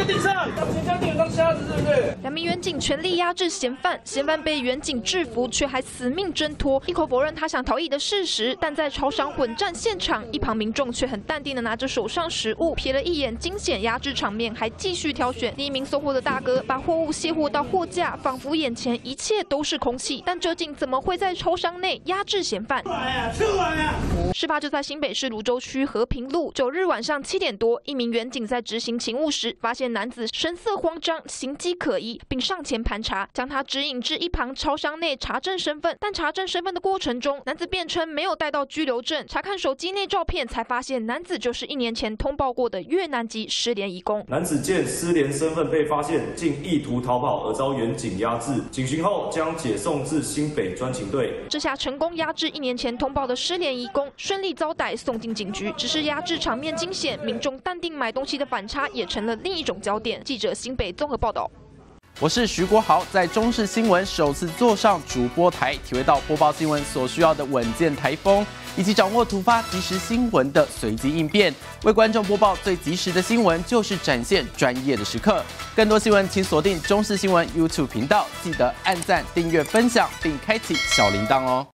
在地上，当全家店当瞎子是不是？两名远警全力压制嫌犯，嫌犯被远警制服，却还死命挣脱，一口否认他想逃逸的事实。但在超商混战现场，一旁民众却很淡定的拿着手上食物，瞥了一眼惊险压制场面，还继续挑选。第一名送货的大哥把货物卸货到货架，仿佛眼前一切都是空气。但究竟怎么会在超商内压制嫌犯？出来呀，出来呀！事发就在新北市芦洲区和平路。九日晚上七点多，一名员警在执行勤务时，发现男子神色慌张、形迹可疑，并上前盘查，将他指引至一旁超商内查证身份。但查证身份的过程中，男子辩称没有带到拘留证。查看手机内照片，才发现男子就是一年前通报过的越南籍失联移工。男子见失联身份被发现，竟意图逃跑而遭远警压制，警询后将解送至新北专勤队。这下成功压制一年前通报的失联移工，顺利遭逮送进警局。只是压制场面惊险，民众淡定买东西的反差也成了另一种焦点。记者新北综合报道。我是徐国豪，在中视新闻首次坐上主播台，体会到播报新闻所需要的稳健台风，以及掌握突发即时新闻的随机应变。为观众播报最及时的新闻，就是展现专业的时刻。更多新闻，请锁定中视新闻 YouTube 频道，记得按赞、订阅、分享，并开启小铃铛哦。